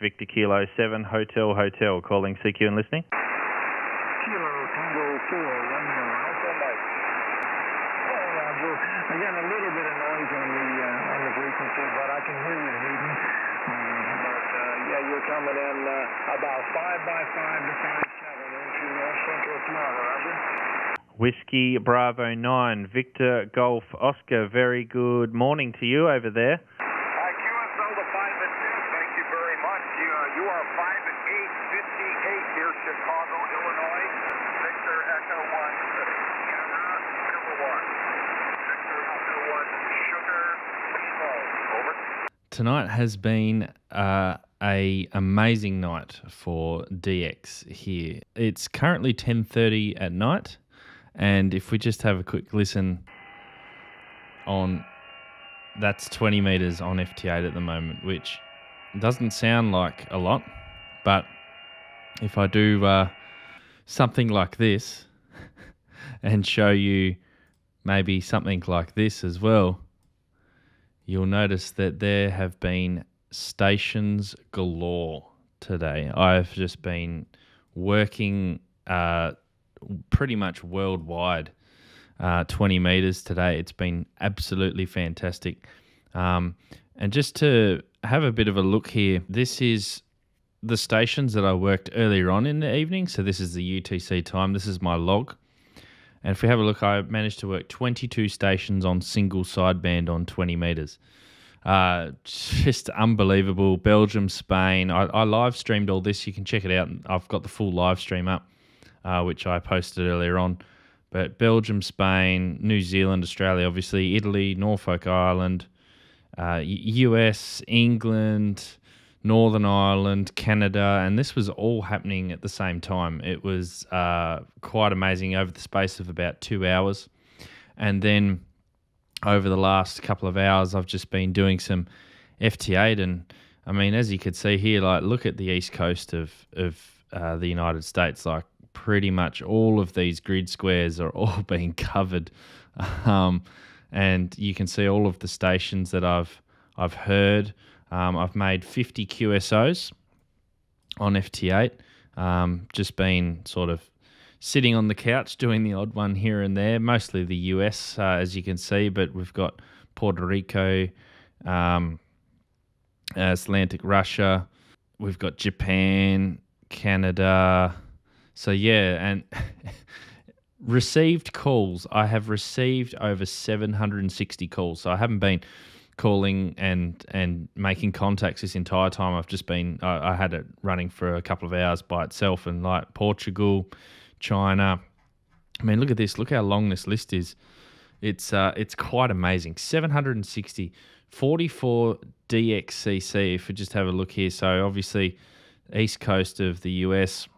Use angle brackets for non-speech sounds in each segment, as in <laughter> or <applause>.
Victor Kilo 7 Hotel Hotel calling CQ and listening. Kilo Tango 4, 1 Alpha Mike. Roger. Got a little bit of noise on the uh, on the frequency, but I can hear you, Hayden. Uh, but uh, yeah, you're coming in uh, about 5 by 5 to 5 7 into North Central Florida, Roger. Whiskey Bravo 9 Victor Golf Oscar. Very good morning to you over there. Hi, QSL to 5 and 2. Thank you very much. You, uh, you are 5 and 8, 58 here, Chicago, Illinois. Victor Echo 1, camera number 1. Victor Echo 1, sugar, Bravo. Over. Tonight has been uh, a amazing night for DX here. It's currently 10:30 at night, and if we just have a quick listen on that's 20 meters on FT8 at the moment, which doesn't sound like a lot, but if I do uh, something like this <laughs> and show you maybe something like this as well, you'll notice that there have been stations galore today. I've just been working uh, pretty much worldwide. Uh, 20 meters today. It's been absolutely fantastic. Um, and just to have a bit of a look here, this is the stations that I worked earlier on in the evening. So this is the UTC time. This is my log. And if we have a look, I managed to work 22 stations on single sideband on 20 meters. Uh, just unbelievable. Belgium, Spain. I, I live streamed all this. You can check it out. I've got the full live stream up, uh, which I posted earlier on. But Belgium, Spain, New Zealand, Australia, obviously, Italy, Norfolk Island, uh, US, England, Northern Ireland, Canada, and this was all happening at the same time. It was uh, quite amazing over the space of about two hours. And then over the last couple of hours, I've just been doing some FT8. And I mean, as you could see here, like look at the east coast of, of uh, the United States, like pretty much all of these grid squares are all <laughs> being covered. Um, and you can see all of the stations that I've I've heard. Um, I've made 50 QSOs on FT8. Um, just been sort of sitting on the couch doing the odd one here and there, mostly the US, uh, as you can see, but we've got Puerto Rico, um, Asiatic Russia, we've got Japan, Canada. So, yeah, and <laughs> received calls. I have received over 760 calls. So, I haven't been calling and and making contacts this entire time. I've just been I, I, had it running for a couple of hours by itself, and like Portugal, China. I mean, look at this. Look how long this list is. It's uh, it's quite amazing. 760, 44 DXCC. If we just have a look here, so obviously, east coast of the US,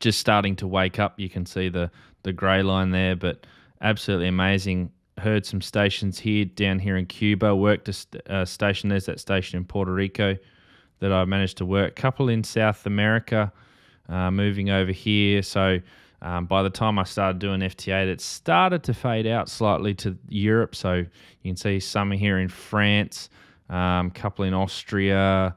just starting to wake up. You can see the the grey line there, but absolutely amazing heard some stations here down here in Cuba. Worked a st- uh, station. There's that station in Puerto Rico that I managed to work. Couple in South America, uh, moving over here. So um, by the time I started doing FT8, it started to fade out slightly to Europe. So you can see some here in France, um, couple in Austria.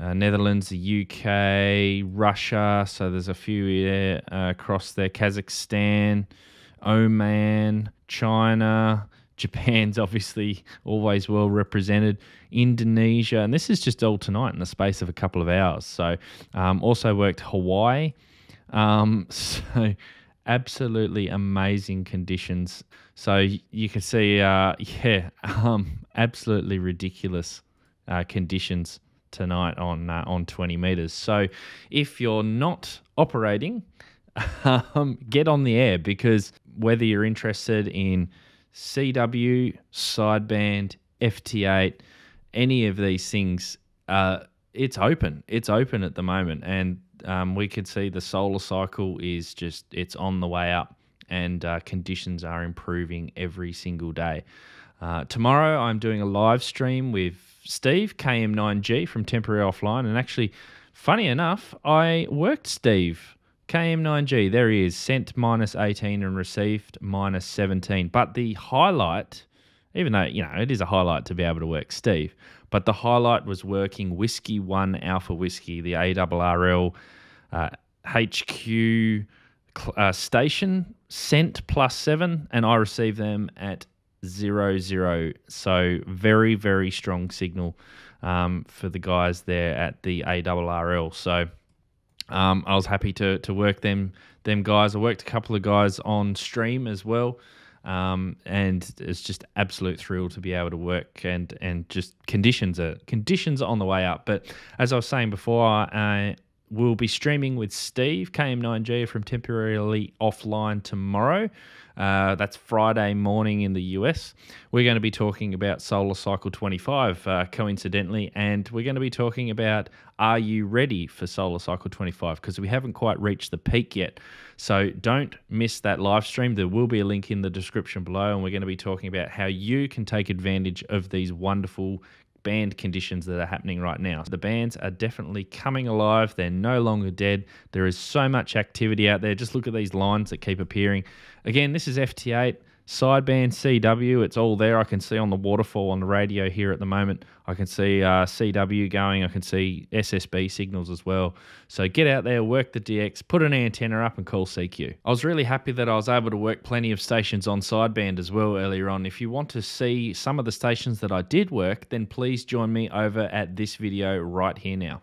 Uh, Netherlands, the UK, Russia. So there's a few there, uh, across there. Kazakhstan, Oman, China, Japan's <laughs> obviously always well represented, Indonesia, and this is just all tonight in the space of a couple of hours. So, um, also worked Hawaii. Um, <laughs> so, absolutely amazing conditions. So, you can see, uh, <laughs> yeah, um, absolutely ridiculous uh, conditions tonight on uh, on 20 meters. So, if you're not operating, um, get on the air because whether you're interested in CW, sideband, FT8, any of these things, uh, it's open. It's open at the moment, and um, we could see the solar cycle is just it's on the way up, and uh, conditions are improving every single day. Uh, tomorrow, I'm doing a live stream with Steve KM9G from Temporary Offline, and actually, funny enough, I worked Steve KM9G, there he is, sent minus 18 and received minus 17. But the highlight, even though, you know, it is a highlight to be able to work Steve. But the highlight was working Whiskey 1 Alpha Whiskey, the ARRL uh, HQ uh, station sent plus seven, and I received them at zero zero. So very very strong signal um, for the guys there at the ARRL. So um, I was happy to to work them them guys. I worked a couple of guys on stream as well. Um, and it's just absolute thrill to be able to work and and just conditions are conditions are on the way up. But as I was saying before, I, We'll be streaming with Steve, KM9G, from temporarily offline tomorrow. Uh, that's Friday morning in the US. We're going to be talking about Solar Cycle 25, uh, coincidentally, and we're going to be talking about Are you ready for Solar Cycle 25? Because we haven't quite reached the peak yet. So don't miss that live stream. There will be a link in the description below, and we're going to be talking about how you can take advantage of these wonderful band conditions that are happening right now. The bands are definitely coming alive. They're no longer dead. There is so much activity out there. Just look at these lines that keep appearing. Again, this is FT8 sideband CW. It's all there. I can see on the waterfall on the radio here at the moment. I can see uh, CW going. I can see SSB signals as well. So get out there, work the DX, put an antenna up, and call CQ. I was really happy that I was able to work plenty of stations on sideband as well earlier on. If you want to see some of the stations that I did work, then please join me over at this video right here now.